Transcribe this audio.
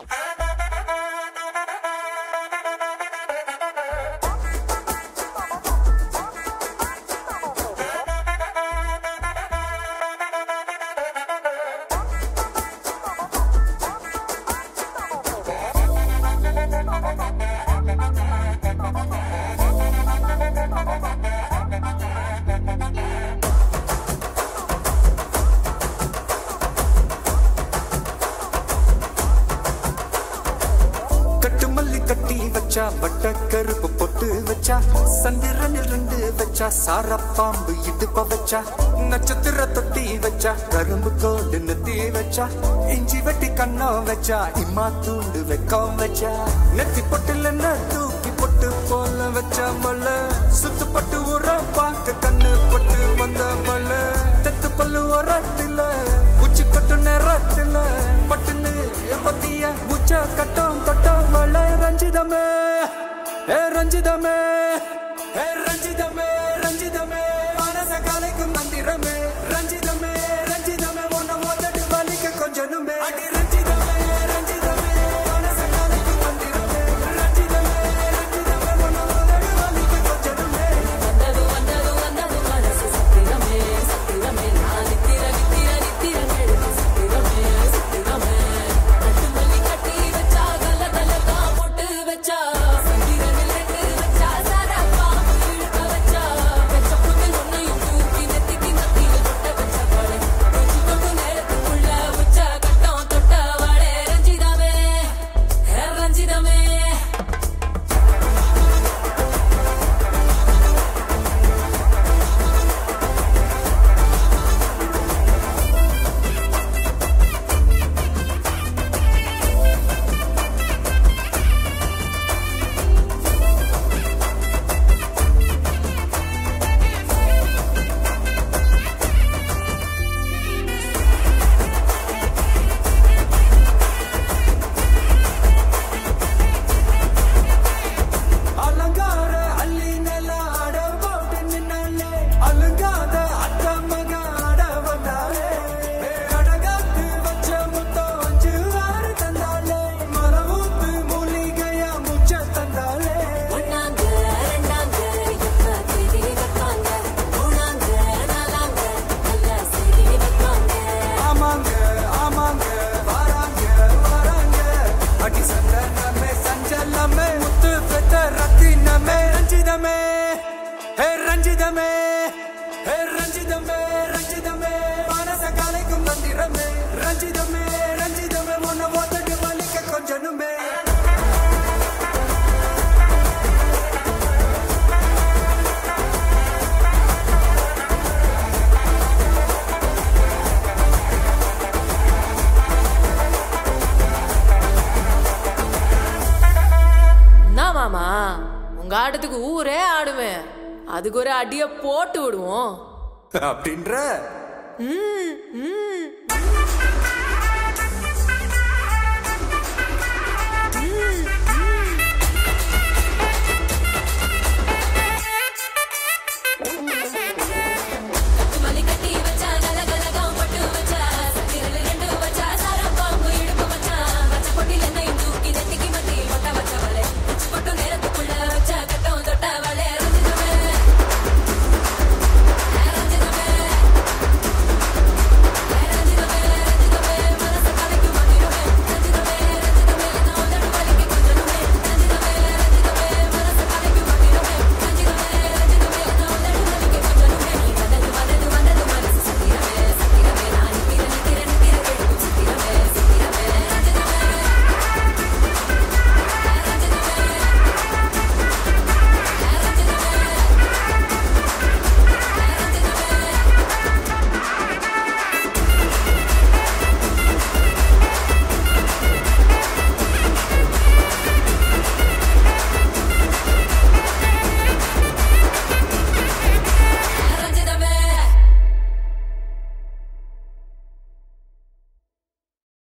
I கட்டி வச்சா பட்ட கருப்பு பொட்டு வச்சா சந்திரனில் ரெண்டு வச்சா சார பாம்பு இடுப்ப வச்சா நட்சத்திர தொட்டி வச்சா கரும்பு கோடு நெத்தி வச்சா இஞ்சி வெட்டி கண்ணம் வச்சா இம்மா தூண்டு வெக்கம் வச்சா நெத்தி பொட்டுல தூக்கி பொட்டு போல வச்சா மொழ சுத்து பட்டு मंदिर में रंजित में ರಂಜಿದಮೇ ಹೇ ರಂಜಿದಮೇ ಹೇ ರಂಜಿದಮೇ ರಂಜಿದಮೇ ಮಾನಸ ಕಾಲಕ್ಕೂ ಮಂದಿರಮೇ ರಂಜಿದಮೇ உங்க ஆட்டத்துக்கு ஊரே ஆடுவேன். அதுக்கு ஒரு அடிய போட்டு விடுவோம். அப்படின்ற? ம் ம்.